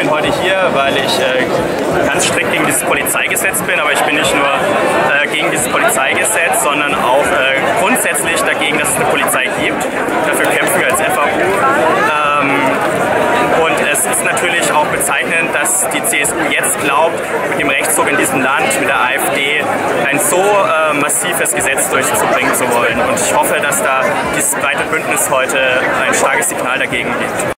bin heute hier, weil ich äh, ganz strikt gegen dieses Polizeigesetz bin, aber ich bin nicht nur äh, gegen dieses Polizeigesetz, sondern auch äh, grundsätzlich dagegen, dass es eine Polizei gibt. Dafür kämpfen wir als FAU. Ähm, und es ist natürlich auch bezeichnend, dass die CSU jetzt glaubt, mit dem Rechtsruck in diesem Land, mit der AfD, ein so äh, massives Gesetz durchzubringen zu wollen. Und ich hoffe, dass da dieses breite Bündnis heute ein starkes Signal dagegen gibt.